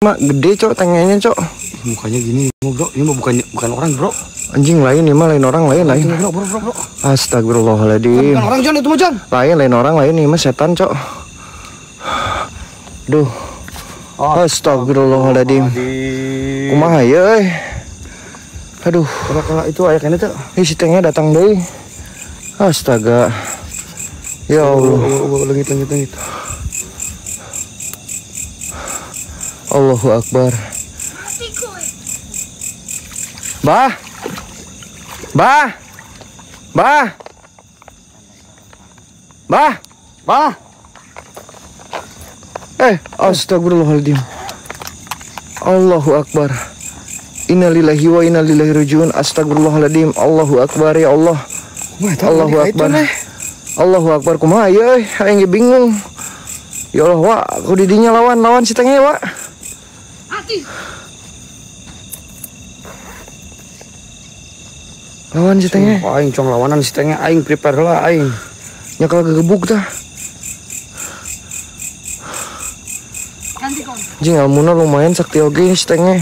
mak gede cok tengenya cok Mukanya gini, bro. Ini mah bukan bukan orang, bro. anjing lain nih mah lain orang lain lain Bro, bro, bro, bro. astagfirullahaladzim Bukan orang John itu mah John. lain lain orang lain nih mah setan cok duh astagfirullahaladzim kumaha ya euy aduh kalau kalau itu ayah kene tuh. Ih, si tengnya datang deh astaga ya Allah Oh, lengit lengit lengit. Allahu Akbar. Bah. Bah. Bah. Bah. Bah, Eh Astagfirullahaladzim. Allahu Akbar. Innalillahi wa innalillahi rajiun. Astagfirullahaladzim. Allahu Akbar ya Allah. Allahu Akbar. Allahu Akbar. Kumaha ya euy aing bingung. Ya Allah wa aku didinya lawan lawan si tengnya wa Lawan si tengnya Aing cong lawanan si tengnya aing prepare lah aing. nyakal gegebuk tah Jing almuna lumayan sakti oge si tengnya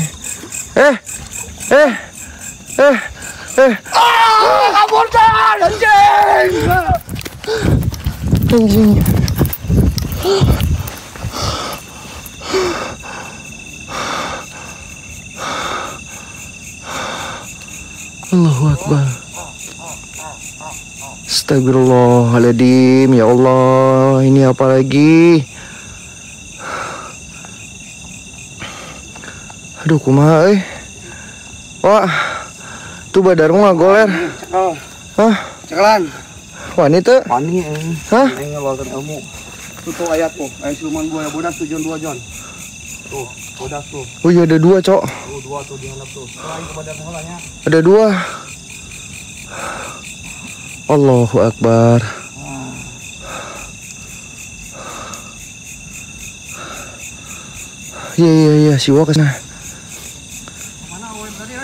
Eh Eh Eh Eh. Kabur dah, anjing. anjing Allahu Akbar. Astagfirullahaladzim Ya Allah Ini apa lagi? Aduh kumaha eh? Wah Tuh badarmu mah goler. Cekal, Hah? Cekalan. Wanita? Pani aing. Hah? Aing ngeluarkan ilmu. Tuh tuh ayat tuh, siluman buaya bodas tuh John dua John. Tuh, bodas tuh. Oh iya ada dua cok. Tuh dua tuh dihandap tuh. Selain kepada mulanya. Ada dua. Allahu Akbar. Iya iya iya siwa ke sana. Mana tadi,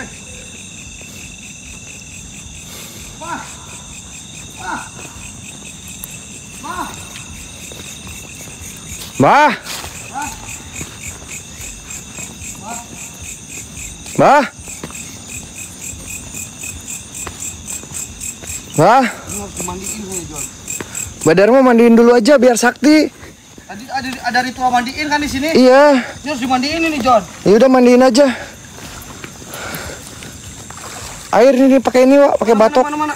Bah Nih John. Badar mau mandiin dulu aja biar sakti Tadi ada ada ritual mandiin kan di sini. Iya Ini harus dimandiin ini John. Ya udah mandiin aja Air ini pakai ini Wak, pakai batok Mana mana?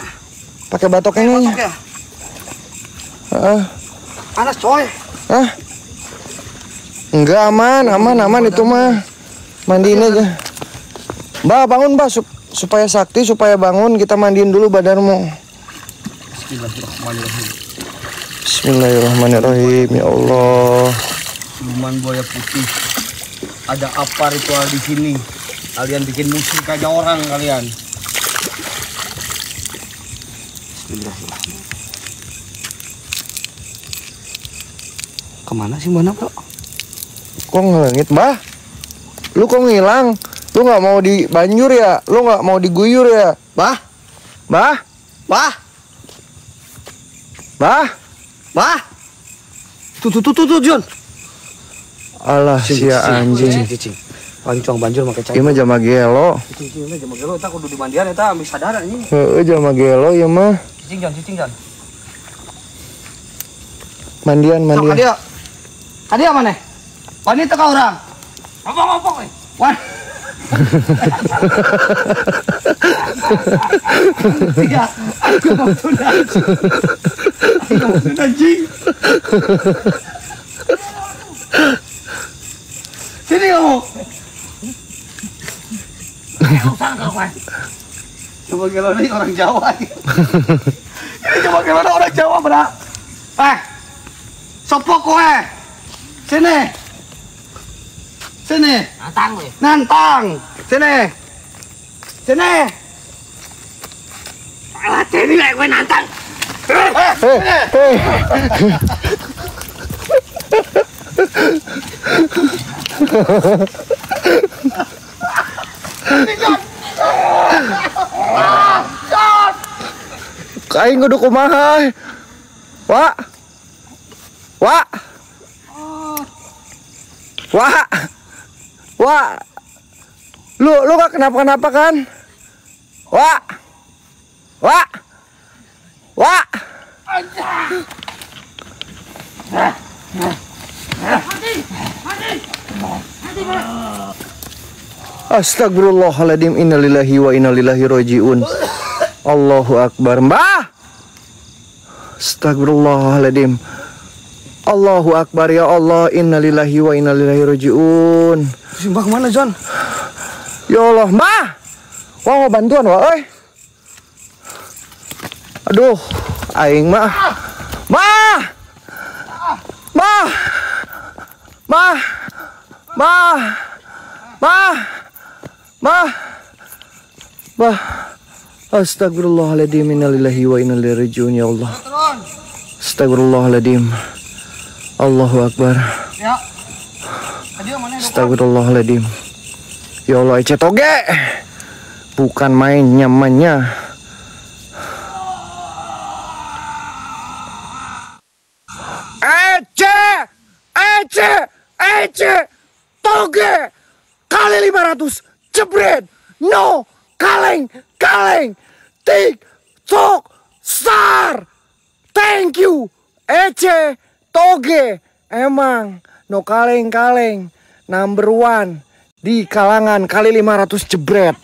Pakai batok ini Batok ya. Panas coy. Hah? Enggak aman, aman, aman itu mah. Mandiin aja. Mbak bangun mbak sup- supaya sakti supaya bangun kita mandiin dulu badanmu. Bismillahirrahmanirrahim. Bismillahirrahmanirrahim ya Allah. Siluman buaya putih. Ada apa ritual di sini? Kalian bikin musik aja orang kalian. Bismillahirrahmanirrahim. Ke mana sih mana bro? Kok ngelengit mbah? Lu kok ngilang? Lu nggak mau di banjur ya? Lu nggak mau diguyur ya? Bah, Bah? bah, Bah? bah. Tuh tuh tuh tuh, tuh John. Alah sia anjing. Cicing. Pancong banjur pakai Ieu mah jama gelo. Cicing ini jam gelo eta kudu dimandian eta ambil sadar ini. Heeh jama gelo ya mah. Cicing John, cicing John. Mandian, Sok mandian. dia. Adia mana? Wanita kau orang. Apa apa nih? Wan. Iya, aku mau sudah. Aku sudah anjing. Sini kamu. Coba gelo ini orang Jawa. Ini coba ini orang Jawa, Bra. Eh, sopo kowe? Sini. Sini. Nantang weh. Nantang. Sini. Sini. Alah ini lek kowe nantang. Eh, Eh, eh. Kain kudu kumaha? Wak. Wak. Wak. Wah, lu lu gak kenapa-kenapa kan? Wah, wah, wah. Astagfirullahaladzim Innalillahi wa innalillahi roji'un. Allahu Akbar. Mbah! Astagfirullahaladzim Allahu Akbar ya Allah. Innalillahi wa innalillahi roji'un Si Mbah ke mana John? Ya Allah Mbah! Wah mau bantuan wah oi! Aduh Aing mah Mah Mah Mah Mah Mah Mah Mah Astagfirullahaladzim Innalillahi wa innalillahi rajiun ya Allah. Astagfirullahaladzim Allahu Akbar. Ya. Astagfirullahaladzim Ya Allah Ece toge. Bukan main nyamannya. Ece Ece Ece Toge. Kali 500 Jebret. No Kaleng Kaleng. Tik Tok Star Thank you Ece Toge. Emang No kaleng kaleng Number one Di kalangan kali 500 jebret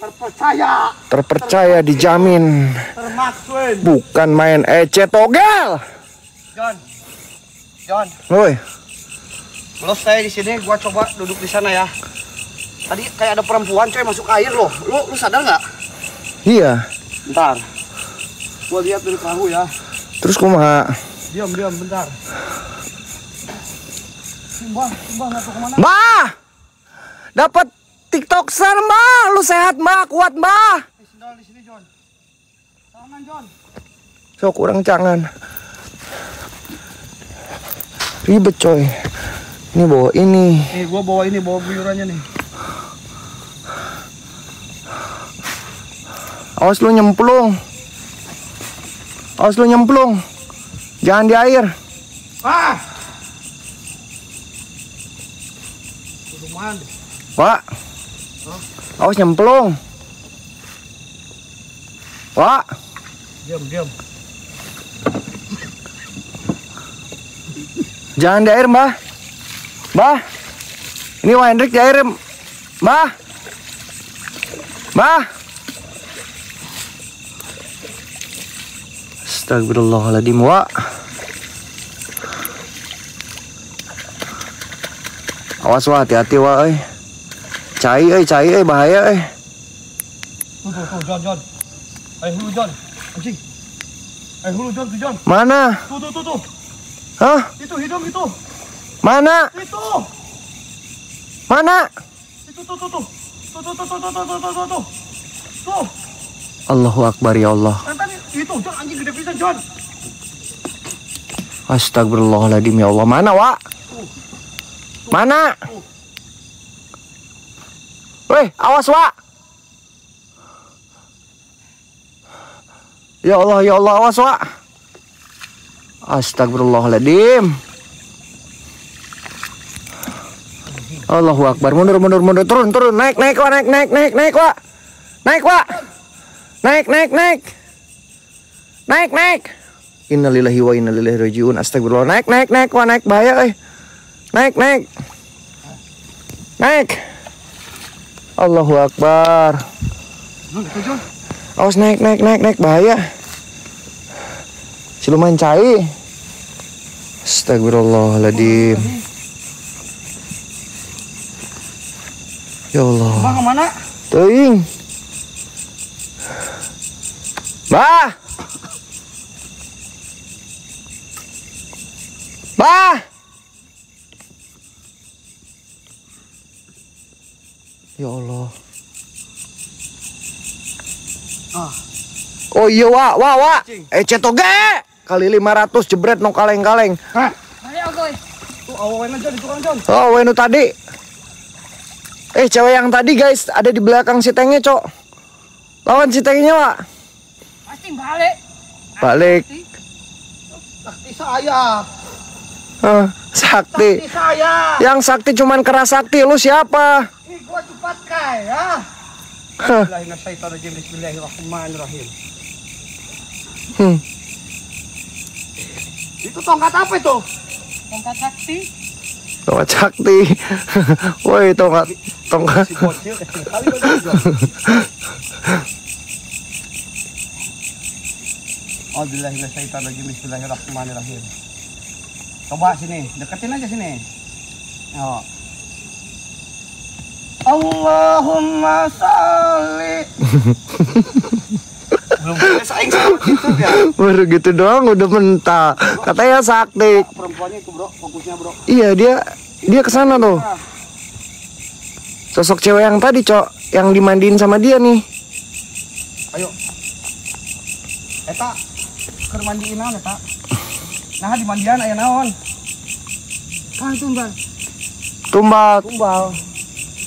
Terpercaya. Terpercaya dijamin Termaksud. Bukan main Ece Togel John. John. Woi Lo stay di sini, gua coba duduk di sana ya. Tadi kayak ada perempuan coy masuk air loh. Lu lu sadar nggak? Iya Bentar. Gua lihat dari perahu ya. Terus kumaha Diam diam bentar. Nggak tahu ke mana? Mbah Dapat TikTok star mbah Lu sehat mbah Kuat mbah Eh, sendal di sini John. Tangan John. So kurang cangan Ribet coy Ini bawa ini Nih gua bawa ini bawa buyurannya nih. Awas lu nyemplung Awas lu nyemplung Jangan di air Ah. Lumayan. Pak. Awas nyemplung. Pak. Diam diam. Jangan di air mbah. Mbah. Ini Wah Hendrik di air Mbah. Mbah. Astagfirullahaladzim Wak Awas Wak hati-hati Wak eh. Cai eh cai eh bahaya eh. Mana? Tuh tuh tuh tuh. Hah? Itu hidung itu. Mana? Itu. Mana? Itu tuh tuh tuh. Tuh tuh tuh tuh tuh tuh tuh tuh. Allahu Akbar ya Allah itu John anjing gede John. Astagfirullahaladzim ya Allah Mana Wak? Mana? Weh awas Wak Ya Allah ya Allah awas Wak Astagfirullahaladzim Allahu Akbar mundur mundur mundur turun turun naik naik Wak naik naik naik naik Wak Naik Wak Naik naik naik Naik naik Innalillahi wa innalillahi rajiun. Astagfirullah. Naik, naik, naik. Wah, naik bahaya, eh. Naik, naik. Naik. Allahu Akbar. Awas naik, naik, naik, naik. Bahaya. Siluman cai. Astagfirullahaladzim. Ya Allah. Bang ke mana? Teuing. Bah. Bah. Ya Allah. Ah. Oh iya wa wa wa. Eh cetoge. Kali 500 jebret no kaleng-kaleng. Hah? Ayo. Tuh John. Oh, wenu tadi. Eh, cewek yang tadi guys ada di belakang si tengnya, Cok. Lawan si tengnya, Wak. Pasti balik. Balik. Sakti saya. Hah, sakti. Sakti saya. Yang sakti cuman keras sakti. Lu siapa? Gua cepat kai, ya. Hah. Bismillahirrahmanirrahim. Bismillahirrahmanirrahim. Hmm. Itu tongkat apa itu? Tongkat sakti. Tongkat sakti. Woi, tongkat tongkat. Si bocil kecil kali juga. Alhamdulillahirrahmanirrahim. Bismillahirrahmanirrahim. Coba sini, deketin aja sini. Oh. Allahumma salli. Belum saing seperti itu ya. Baru gitu doang udah mental. Katanya sakti. Perempuannya itu bro, fokusnya bro. Iya, dia dia ke sana tuh. Sosok cewek yang tadi, Cok, yang dimandiin sama dia nih. Ayo. Eta, keur mandiin naon eta? Nah, di mandian aya naon? Ah, tumbal. Tumbal. Tumbal.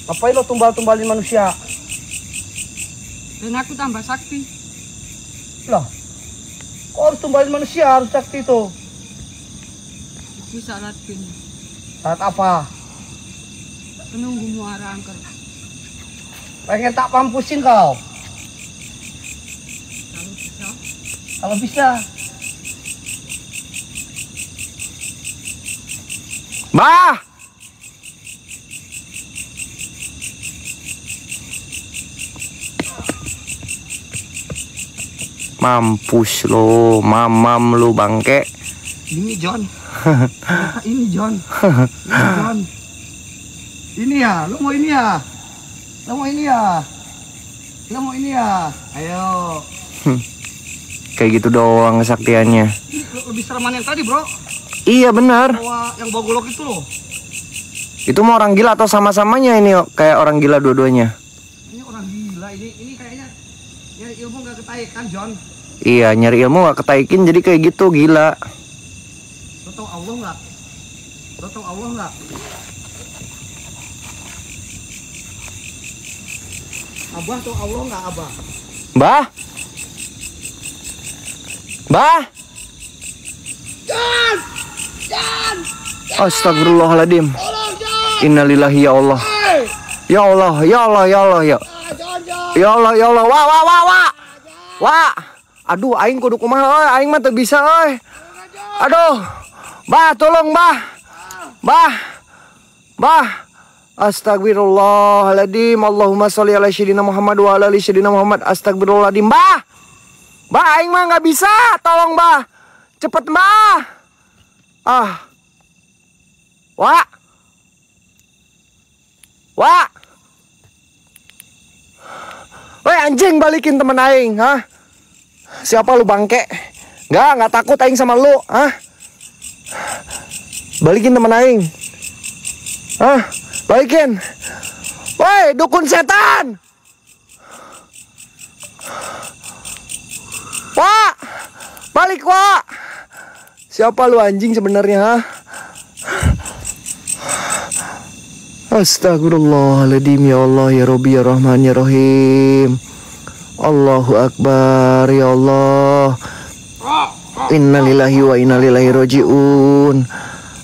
Ngapain lo tumbal-tumbalin manusia? Dan aku tambah sakti. Lah, kok harus tumbalin manusia? Harus sakti itu. Bisa latin. Saat apa? Penunggu muara angker. Pengen tak pampusin kau? Kalau bisa. Kalau bisa. Bah! Mampus lo, mamam lu bangke. Ini John. Ini John. Ini John. Ini ya, lu mau ini ya? Lu mau ini ya? Lu mau ini ya? Ayo. Kayak gitu doang kesaktiannya. Lebih sereman yang tadi, Bro. Iya benar. Yang bawa golok itu loh. Itu mau orang gila atau sama-samanya ini kayak orang gila dua-duanya. Ini orang gila ini. Ini kayaknya ya ilmu nggak ketaikan, John. Iya, nyari ilmu gak ketaikin jadi kayak gitu gila. Lo tau Allah nggak? Lo tau Allah nggak? Abah tau Allah nggak, Abah? Bah? Bah? John! John! Astagfirullahaladzim. Tolong, John! Innalillahi ya Allah. Ya Allah, ya Allah, ya Allah, ya. Ah, John, John! Ya Allah, ya Allah. Wah, wah, wah, wah. Wah. Aduh, aing kudu kumaha euy, aing mah teu bisa euy. Aduh. Bah, tolong, Bah. Bah. Bah. Astagfirullahaladzim. Allahumma sholli ala sayyidina Muhammad wa ala ali sayyidina Muhammad. Astagfirullahaladzim. Bah. Bah, aing mah nggak bisa. Tolong, Bah. Cepet, Bah. Ah. Wah. Wah. Woi anjing balikin temen aing, hah? Siapa lu bangke? Nggak, nggak takut aing sama lu, hah? Balikin temen aing. Hah? Balikin. Woi, dukun setan. Wah! Balik, Wah! Siapa lu anjing sebenarnya, hah? Astagfirullahaladzim ya Allah ya Rabbi ya Rahman ya Rahim Allahu Akbar ya Allah. Innalillahi wa innalillahi roji'un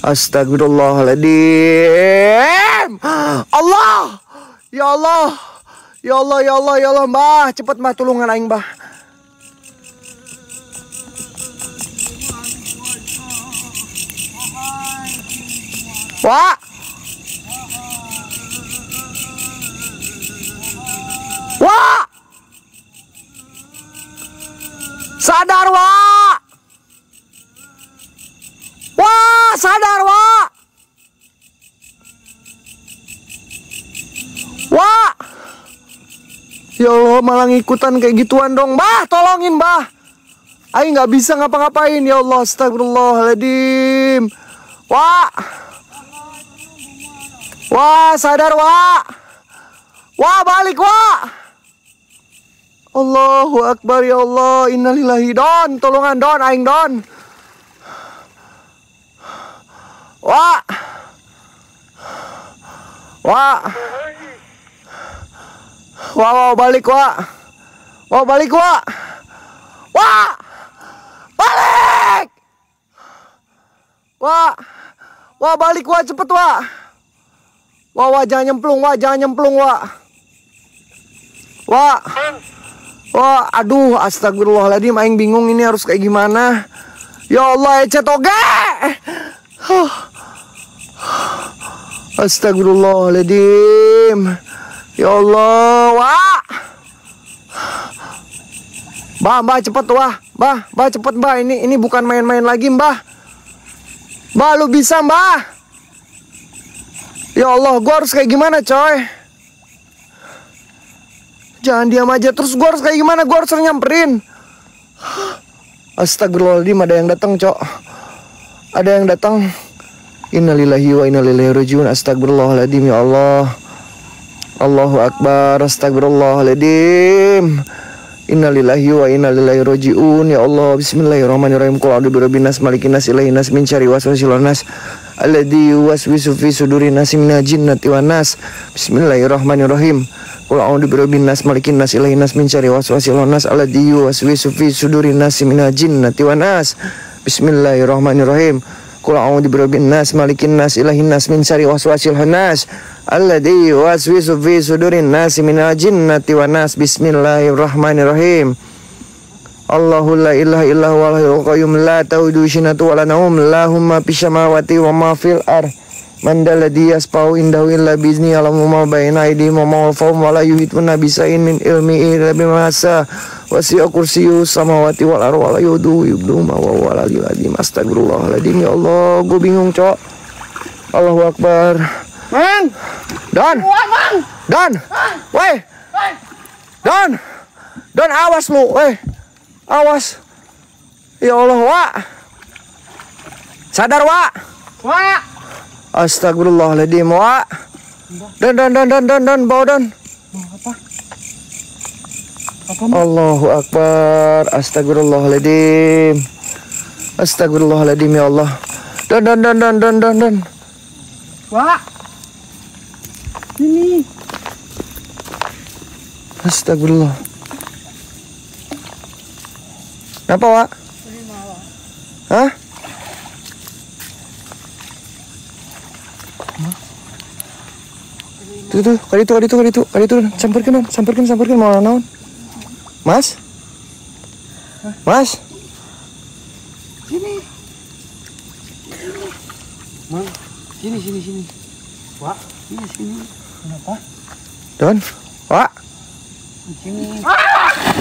Astagfirullahaladzim Allah! Ya Allah! Ya Allah ya Allah ya Allah. Mbah Cepet mbah tulungan aing mbah. Wah! Sadar, Wak! Wah, sadar, Wak! Wak! Ya Allah, malah ngikutan kayak gituan dong. Bah, tolongin, Bah. Aing nggak bisa ngapa-ngapain, ya Allah. Astagfirullahaladzim. Wak! Wah, sadar, Wak! Wah, balik, Wak! Allahu Akbar ya Allah. Innalillahi. Don Tolongan Don Aing Don. Wah Wah Wah wah balik wah Wah balik wah Wah Balik! Wah Wah balik wah cepet wah. Wah wah jangan nyemplung wah jangan nyemplung wah. Wah. Wah aduh astagfirullahaladzim aing bingung ini harus kayak gimana. Ya Allah ecet. Astagfirullahaladzim. Ya Allah wah. Mbah, mbah cepet wah. Mbah, mbah cepet mbah. Ini ini bukan main-main lagi mbah. Mbah lu bisa mbah. Ya Allah, gua harus kayak gimana coy? Jangan diam aja terus gua harus kayak gimana? Gua harus nyamperin. Astagfirullahaladzim ada yang datang cok. Ada yang datang. Innalillahi wa inna ilaihi rajiun. Astagfirullahaladzim ya Allah. Allahu akbar. Astagfirullahaladzim. Innalillahi wa inna ilaihi rajiun ya Allah bismillahirrahmanirrahim qul a'udzu birabbin nas malikin nas ilahin nas min syarri waswasil alladzi yuwaswisu fi sudurin nas minal jinnati wan nas. Bismillahirrahmanirrahim. Qul a'udzu birabbin nas malikin nas ilahin nas min syarri waswasil nas. Alladzi yuwaswisu fi sudurin nas minal jinnati wan nas. Bismillahirrahmanirrahim. Qul a'udzu birabbin nas malikin nas ilahin nas min syarri waswasil nas. Alladzi yuwaswisu fi sudurin nas minal jinnati wan nas. Bismillahirrahmanirrahim Allahu la ilaha illa huwal hayyul qayyum la ta'udu sinatu wa la naum lahumma fis samawati wa ma fil ar man dalladhi yasfa'u indahu illa bizni alamu ma baina wa ma khalfahum wa la yuhituna bi shay'in min ilmihi illa bima sa wasi'a kursiyyu samawati wal ardi wa la yudu yubdu ma wa aliyyul azim. Astagfirullahaladzim ya Allah gue bingung cok. Allahu akbar. Mang, Don Don Weh! Don Don awas lu Weh Awas. Ya Allah, wa Sadar, wa wa Astagfirullahaladzim, wa Dan, dan, dan, dan, dan, dan, bawa dan. Apa? Apa, Allahu Akbar. Astagfirullahaladzim. Astagfirullahaladzim, ya Allah. Dan, dan, dan, dan, dan, dan, dan. Wa. Ini. Astagfirullah. Kenapa, Wak? Hah? Tuh, tuh, kali itu, kali itu, kali itu, kali itu, samperkin, Don. samperkin, samperkin, mau naon? Mas? Mas? Mang, sini sini sini. Wak, sini sini. Kenapa? Don? Wak? Sini.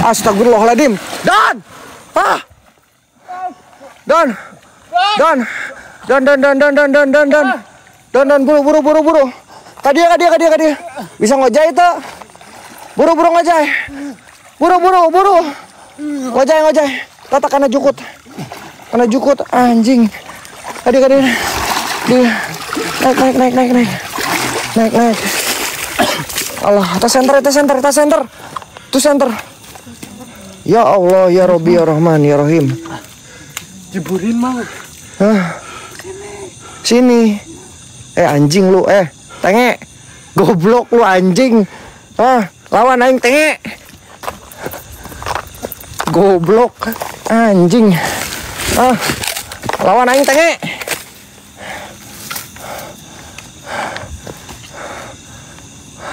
Astagfirullahaladzim. Don! Ah! Don! Don! Don, don, don, don, don, don, don, don. Don, don, buru, buru, buru, buru. Kadia, kadia, kadia, kadia. Bisa ngojai itu. Buru, buru ngojai. Buru, buru, buru. Ngojai, ngojai. Tata kena jukut. Kena jukut, anjing. Kadia, kadia. Di. Naik, naik, naik, naik, naik. Naik, naik. Allah, tas center, tas center, tas center. Itu center. Ya Allah, ya Robbi, ya Rahman, ya Rahim. Jeburin mang. Hah? Sini. Eh anjing lu, eh. Tenge. Goblok lu anjing. Ah, lawan aing tenge. Goblok anjing. Ah. Lawan aing tenge.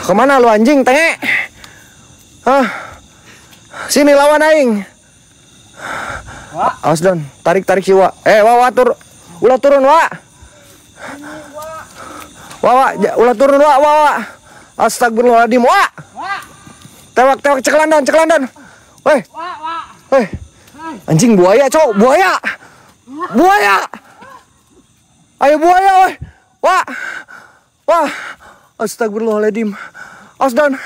Ke mana lu anjing tenge? Hah? Sini lawan aing. Awas don, tarik tarik si Wa. Eh, Wa, Wa tur. Ulah turun, Wa. Wa, Wa, ulah turun, Wa, Wa, Wa. Astagfirullahaladzim, Wa. Tewak, tewak, ceklan don, ceklan don. Weh. Weh. Anjing buaya, cowok, buaya. Buaya. Ayo buaya, weh. Wa. Wah. Astagfirullahaladzim. Awas don.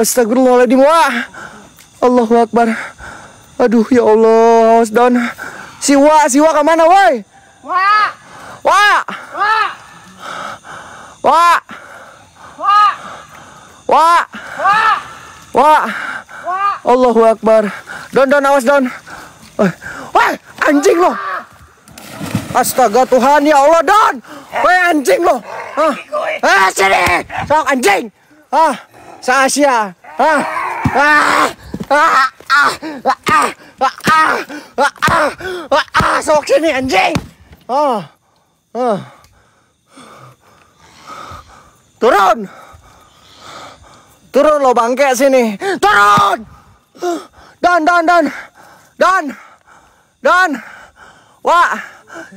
Astagfirullahaladzim, Wa. Allahu Akbar. Aduh ya Allah, awas Don. Si Wa, si Wa ke mana woi? Wa, Wak. Wa, Wak. Wa, Wak. Wa. Wak. Allahu Akbar. Don, Don, awas Don. Eh, Woi, anjing lo. Astaga Tuhan ya Allah Don. Woi anjing lo. Hah? Ah, sini. Sok anjing. Ah, sa Asia. Ah. Ah. Ah. Ah. Ah. Ah. Ah. Ah. Ah. Ah. Sok sini anjing. Ah. Ah. Turun. Turun lo bangke sini. Turun. Dan dan dan. Dan. Dan. Wah.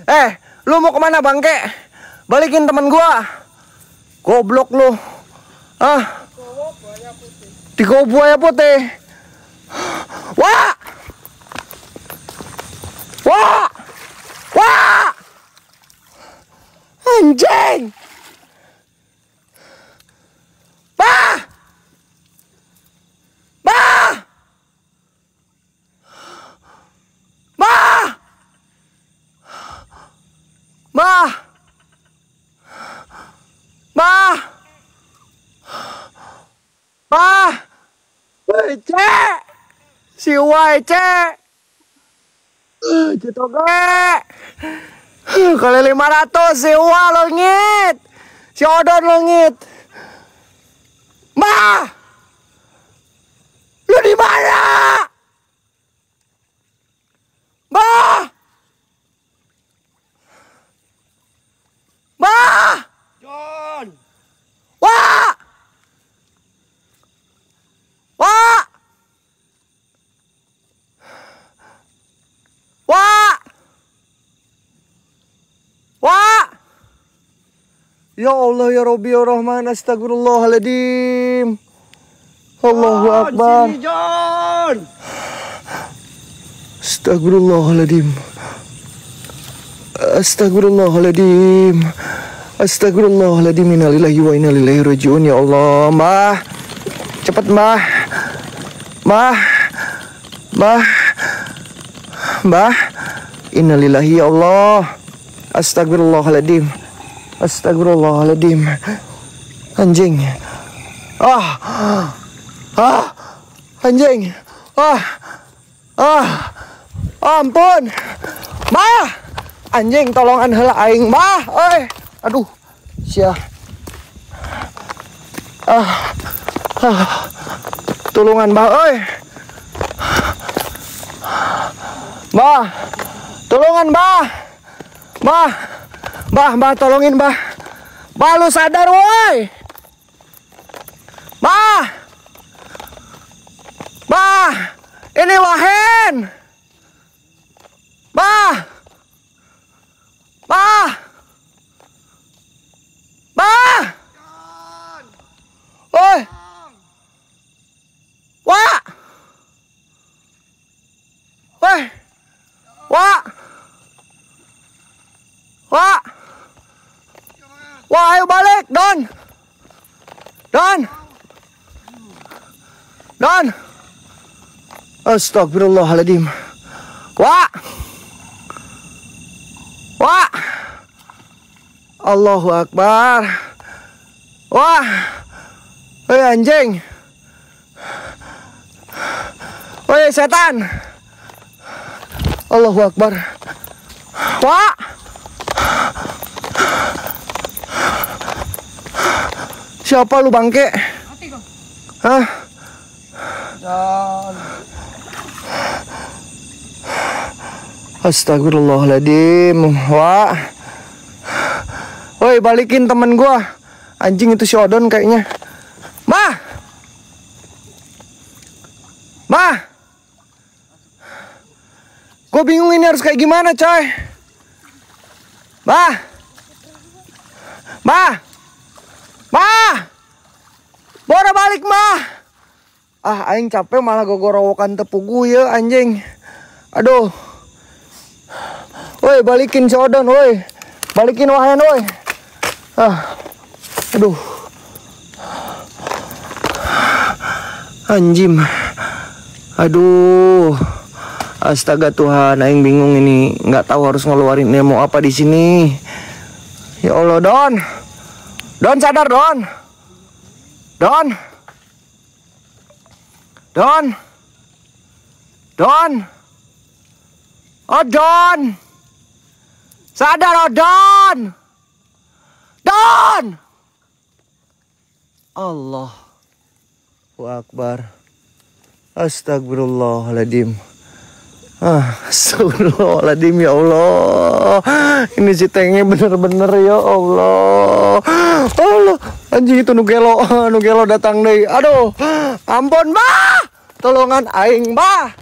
Eh, lu mau ke mana bangke? Balikin teman gua. Goblok lu. Ah. Di kau buaya putih. Wah. Wah. Wah. Anjing. Bah. Bah. Bah. Bah. Bah. Bah. Woi, cek. Wai, cek. Eh, Cetoge. Kali 500 si Wa lengit. Si Odon lengit. Ma! Lu di mana? Ma! Ma! John. Wah! Wah! Wah! Wah! Ya Allah ya Rabbi ya Rahman astagfirullahaladzim. Allahu John, Akbar. Sini John. Astagfirullahaladzim. Astagfirullahaladzim. Astagfirullahaladzim. Innalillahi wa inna ilaihi rajiun. Ya Allah, Mah. Cepat, Mah. Mah. Mah. Mah. Innalillahi ya Allah. Astagfirullahaladzim. Astagfirullahaladzim. Anjing. Ah. Ah. Anjing. Ah. Ah. Ampun. Mah. Anjing tolongan heula aing mah. Oi. Aduh. Sia. Ah. Ah. Tulungan mah oi. Bah. Tolongan bah. Bah. Bah, bah tolongin bah. Bah lu sadar woi. Bah. Bah. Ini Wahen. Bah. Bah. Bah. Oi. Wah. Woi. Wah. Wah. Wah, ayo balik, Don. Don. Don. Astagfirullahaladzim. Wah. Wah. Allahu Akbar. Wah. Hei anjing. Woi setan. Allahu Akbar. Wah. Siapa lu bangke? Mati kok. Hah? John. Astagfirullahaladzim. Wah. Woi, balikin temen gua. Anjing itu si Odon kayaknya. Mah. Mah. Gue bingung ini harus kayak gimana, coy. Mah. Mah. Mah. Bora balik, mah. Ah, aing capek malah gogorowokan tepugu ya, anjing. Aduh. Woi, balikin si Odon, woi. Balikin Wahan, woi. Ah. Aduh. Anjim. Aduh. Astaga Tuhan, aing bingung ini. nggak tahu harus ngeluarin nemo apa di sini. Ya Allah, Don. Don sadar, Don. Don. Don. Don. Oh, Don. Sadar, oh, Don. Don. Allah. Akbar. Astagfirullahaladzim. Ah, Astagfirullahaladzim ya Allah. Ini si tengnya bener-bener ya Allah. Allah Anjing itu Nugelo. Nugelo datang nih Aduh Ampun bah Tolongan aing bah